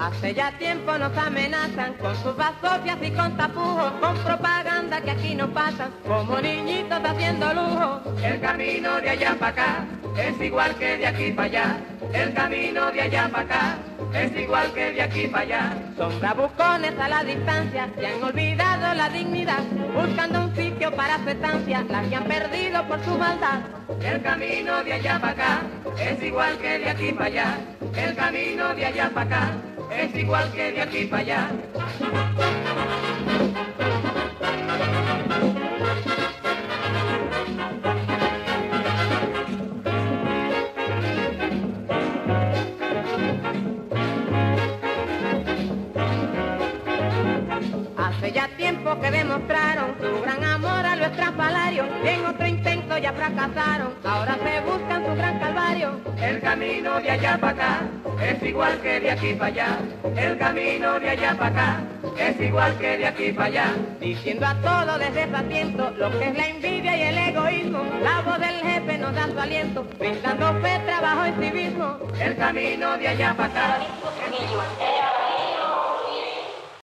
Hace ya tiempo nos amenazan con sus vasofias y con tapujos, con propaganda que aquí nos pasan, como niñitos haciendo lujo. El camino de allá para acá es igual que de aquí para allá. El camino de allá para acá es igual que de aquí para allá. Son bravucones a la distancia, se han olvidado la dignidad, buscando un sitio para su estancia, la que han perdido por su maldad. El camino de allá para acá es igual que de aquí para allá. El camino de allá para acá es igual que de aquí para allá. Hace ya tiempo que demostraron su gran amor a lo estrafalario, y en otro intento ya fracasaron, ahora se buscan su gran calvario. El camino de allá para acá es igual que de aquí para allá. El camino de allá para acá es igual que de aquí para allá. Diciendo a todo desde su asiento lo que es la envidia y el egoísmo, la voz del jefe nos da su aliento, brindando fe, trabajo y civismo. El camino de allá para acá.